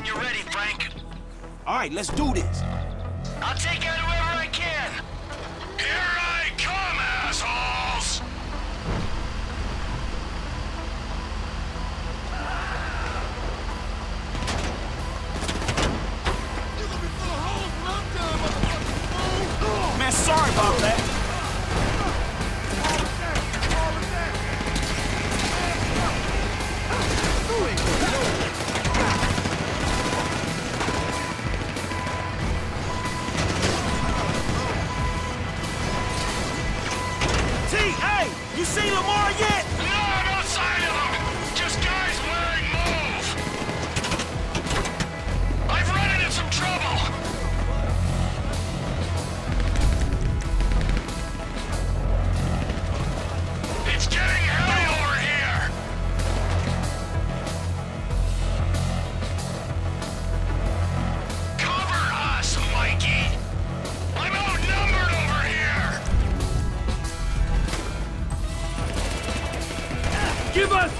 when you're ready, Frank. All right, let's do this. I'll take out Hey, you seen Lamar yet?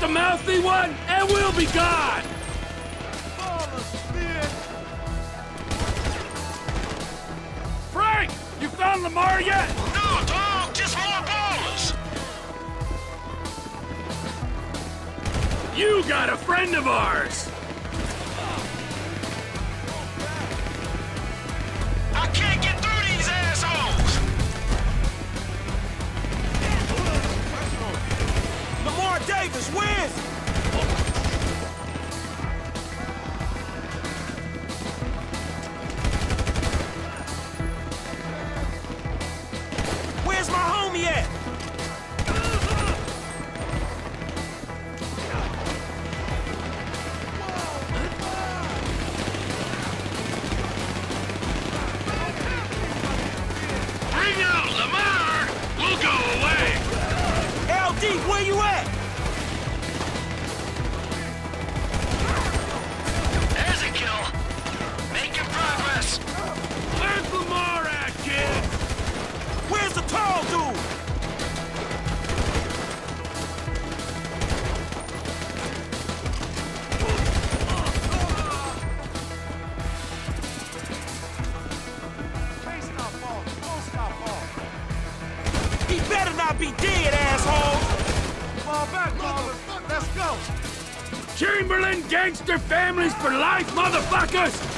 The mouthy one, and we'll be gone! Frank! You found Lamar yet? No, dog, just more balls! You got a friend of ours! Chamberlain gangster families for life, motherfuckers!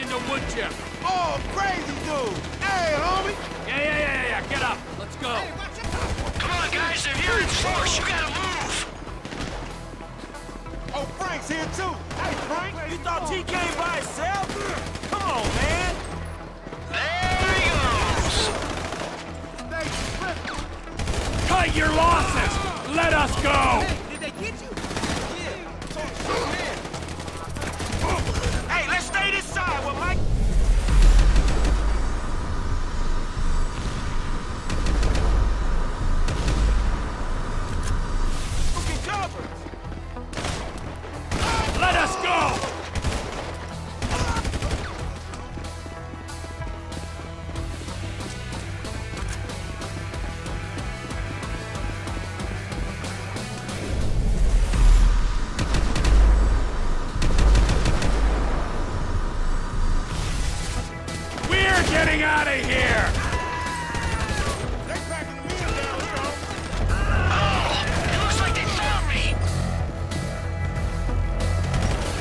Before they turn wood chip. Oh, crazy dude! Hey, homie! Yeah, yeah, yeah, yeah, yeah, get up. Let's go. Come on, guys, they're here in force! You gotta move! Oh, Frank's here too! Hey, Frank! You thought T came by himself? Come on, man! There he goes! Cut your losses! Let us go!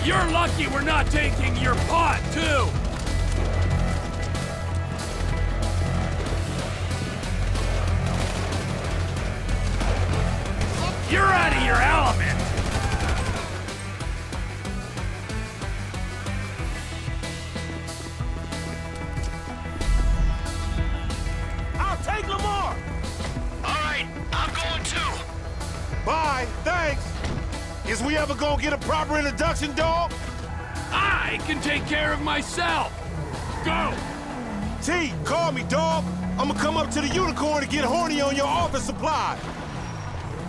You're lucky we're not taking your pot, too! You're out of your element! I'll take Lamar! All right, I'm going too! Bye, thanks! Is we ever gonna get a proper introduction, dog? I can take care of myself. Go. T, call me, dog. I'ma come up to the unicorn to get horny on your office supply.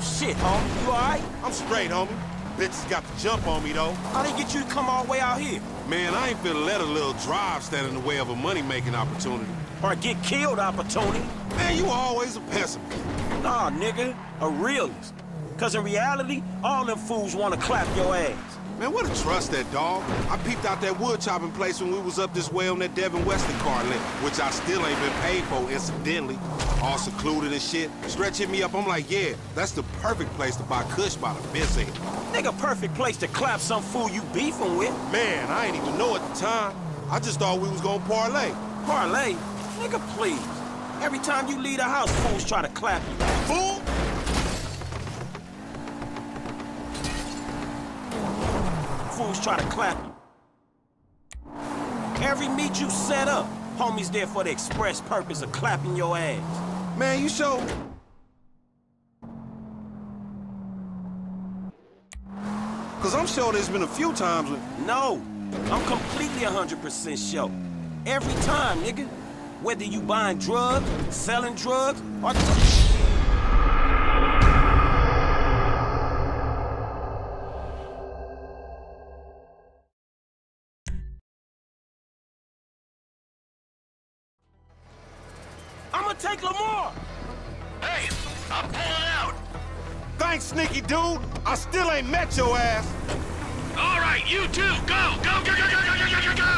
Shit, homie, you alright? I'm straight, homie. Bitches got the jump on me, though. How they get you to come all the way out here? Man, I ain't finna let a little drive stand in the way of a money-making opportunity. Or a get killed opportunity? Man, you always a pessimist. Nah, nigga, a realist. Cause in reality, all them fools wanna clap your ass. Man, what a trust that dog. I peeped out that wood chopping place when we was up this way on that Devin Weston car lit, which I still ain't been paid for, incidentally. All secluded and shit. Stretch hit me up, I'm like, yeah, that's the perfect place to buy Kush by the Benz Nigga, perfect place to clap some fool you beefing with. Man, I ain't even know at the time. I just thought we was gonna parlay. Parlay? Nigga, please. Every time you leave the house, fools try to clap you. Fool! Fools try to clap you. Every meet you set up, homies there for the express purpose of clapping your ass. Man, you show... Cause I'm sure there's been a few times when... No, I'm completely 100% sure. Every time, nigga. Whether you buying drugs, selling drugs, or... sneaky dude. I still ain't met your ass. All right, you too. Go, go, go, go, go, go, go, go, go.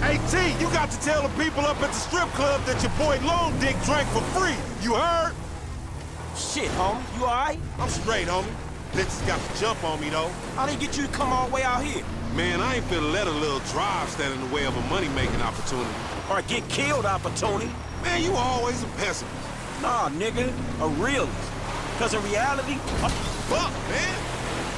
Hey, T, you got to tell the people up at the strip club that your boy Long Dick drank for free. You heard? Shit, homie, you alright? I'm straight, homie. Bitches got the jump on me, though. How they get you to come all the way out here? Man, I ain't finna let a little drive stand in the way of a money-making opportunity. Or get killed opportunity? Man, you always a pessimist. Nah, nigga, a realist. Cause in reality, oh, Fuck, man.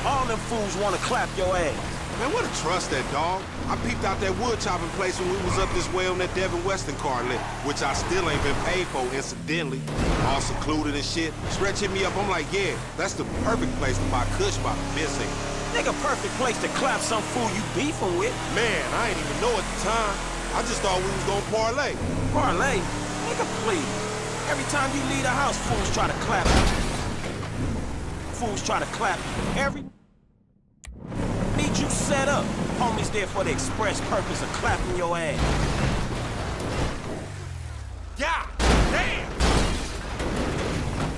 all them fools wanna clap your ass. Man, what a trust that dog. I peeped out that wood chopping place when we was up this way on that Devin Weston car lit, which I still ain't been paid for, incidentally. All secluded and shit. Stretch hit me up, I'm like, yeah, that's the perfect place to buy Kush by the missing. Nigga, perfect place to clap some fool you beefing with. Man, I ain't even know at the time. I just thought we was gonna parlay. Parlay? Nigga, please. Every time you leave the house, fools try to clap. Fools try to clap you. Every meet you set up. Homies there for the express purpose of clapping your ass. Yeah, damn.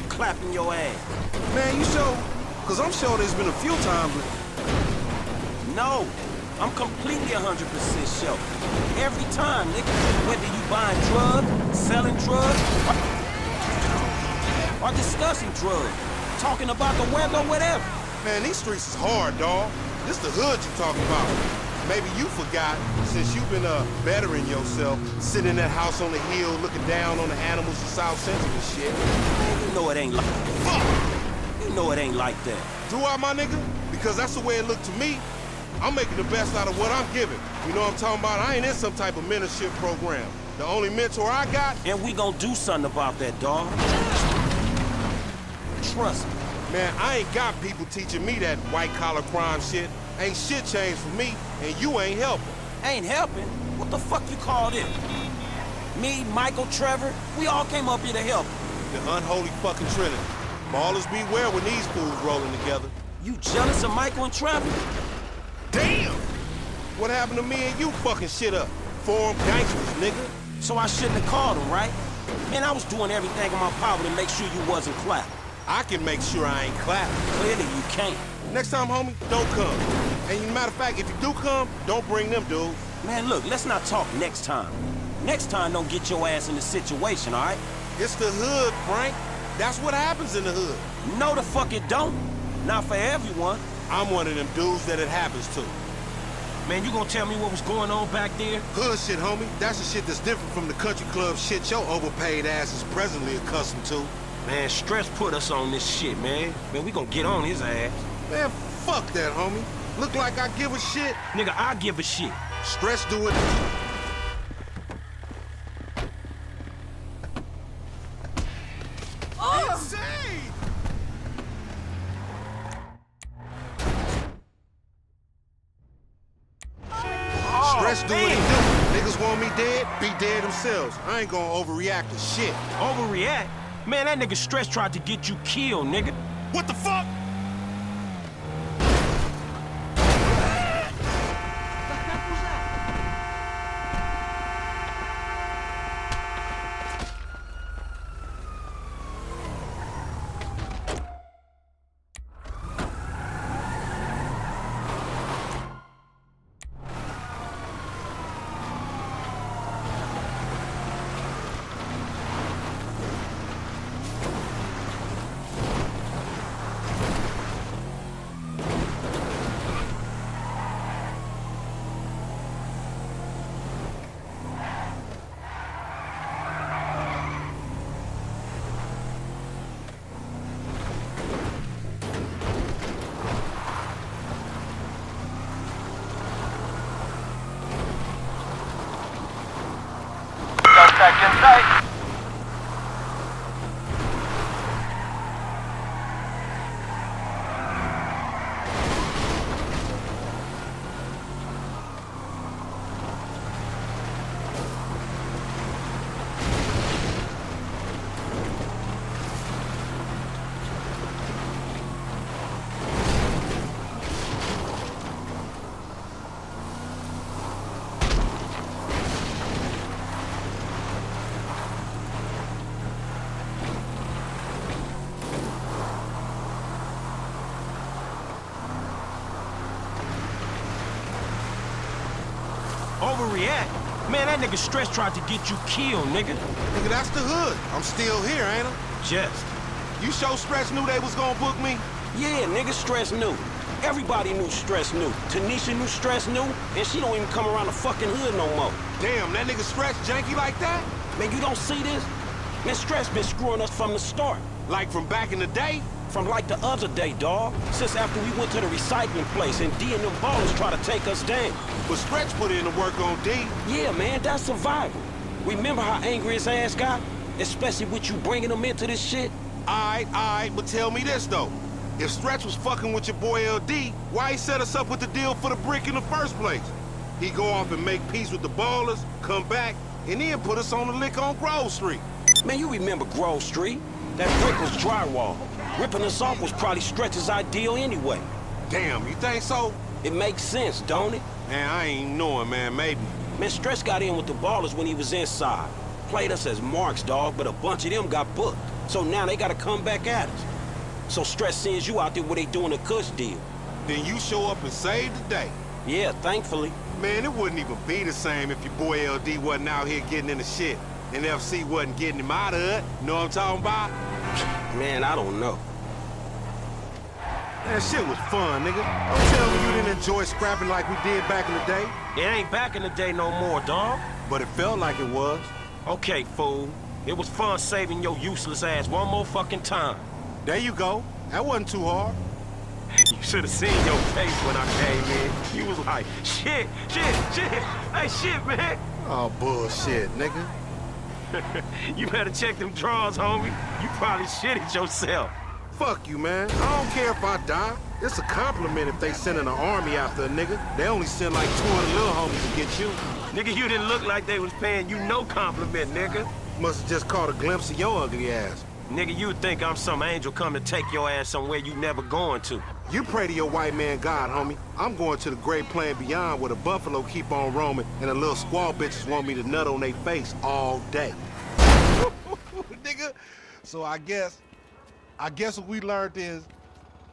Clapping your ass. Man, you sure? Cause I'm sure there's been a few times when... No, I'm completely 100% sure. Every time, nigga, whether you buying drugs, selling drugs, or, or discussing drugs, talking about the weather, whatever. Man, these streets is hard, dawg. This the hood you talking about. Maybe you forgot, since you've been uh, bettering yourself, sitting in that house on the hill, looking down on the animals of South Central and shit. Man, you know it ain't like Fuck! you know it ain't like that. Do I, my nigga? Because that's the way it looked to me. I'm making the best out of what I'm giving. You know what I'm talking about? I ain't in some type of mentorship program. The only mentor I got, And we gonna do something about that, dog. Trust me. man, I ain't got people teaching me that white-collar crime shit. Ain't shit changed for me, and you ain't helping. Ain't helping. What the fuck you call this? Me, Michael, Trevor, we all came up here to help. The unholy fucking trinity. Ballers beware when these fools rolling together. You jealous of Michael and Trevor? Damn! What happened to me and you fucking shit up? Forum gangsters, nigga. So I shouldn't have called him, right? Man, I was doing everything in my power to make sure you wasn't clapping. I can make sure I ain't clapping. Clearly you can't. Next time, homie, don't come. And matter of fact, if you do come, don't bring them dudes. Man, look, let's not talk next time. Next time, don't get your ass in the situation, all right? It's the hood, Frank. That's what happens in the hood. No, the fuck it don't. Not for everyone. I'm one of them dudes that it happens to. Man, you gonna tell me what was going on back there? Hood shit, homie. That's the shit that's different from the country club shit your overpaid ass is presently accustomed to. Man, Stretch put us on this shit, man. Man, we gonna get on his ass. Man, fuck that, homie. Look like I give a shit. Nigga, I give a shit. Stretch do it. Oh! oh stress do Niggas want me dead, be dead themselves. I ain't gonna overreact to shit. Overreact? Man, that nigga Stretch tried to get you killed, nigga. What the fuck? Contact in sight. Overreact? Man, that nigga Stretch tried to get you killed, nigga. Nigga, that's the hood. I'm still here, ain't I? Just. You show Stretch knew they was gonna book me? Yeah, nigga Stretch knew. Everybody knew Stretch knew. Tanisha knew Stretch knew, and she don't even come around the fucking hood no more. Damn, that nigga Stretch janky like that? Man, you don't see this? Man, Stretch been screwing us from the start. Like from back in the day? From like the other day, dawg. Since after we went to the recycling place and D and them ballers try to take us down. But Stretch put in the work on D. Yeah, man, that's survival. Remember how angry his ass got? Especially with you bringing him into this shit? Alright, alright, but tell me this though. If Stretch was fucking with your boy LD, why he set us up with the deal for the brick in the first place? He go off and make peace with the ballers, come back, and then put us on the lick on Grove Street. Man, you remember Grove Street? That brick was drywall. Ripping us off was probably Stretch's ideal anyway. Damn, you think so? It makes sense, don't it? Man, I ain't knowing, man, maybe. Man, Stretch got in with the ballers when he was inside. Played us as marks, dog, but a bunch of them got booked. So now they gotta come back at us. So Stretch sends you out there where they doing a cush deal. Then you show up and save the day. Yeah, thankfully. Man, it wouldn't even be the same if your boy LD wasn't out here getting in the shit. And FC wasn't getting him out of it. Know what I'm talking about? Man, I don't know. That shit was fun, nigga. Don't tell me you didn't enjoy scrapping like we did back in the day. It ain't back in the day no more, dog. But it felt like it was. Okay, fool. It was fun saving your useless ass one more fucking time. There you go. That wasn't too hard. You should have seen your face when I came in. You was like, shit, shit, shit. Hey, shit, man. Oh, bullshit, nigga. You better check them drawers, homie. You probably shitted yourself. Fuck you, man. I don't care if I die. It's a compliment if they sending an army after a nigga. They only send like two of the little homies to get you. Nigga, you didn't look like they was paying you no compliment, nigga. Must have just caught a glimpse of your ugly ass. Nigga, you think I'm some angel come to take your ass somewhere you never going to. You pray to your white man God, homie. I'm going to the great plain beyond where the buffalo keep on roaming and the little squaw bitches want me to nut on their face all day. nigga, so I guess, I guess what we learned is,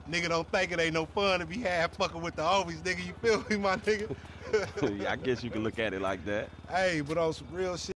nigga don't think it ain't no fun if you half fucking with the homies, nigga. You feel me, my nigga? yeah, I guess you can look at it like that. hey, but on some real shit.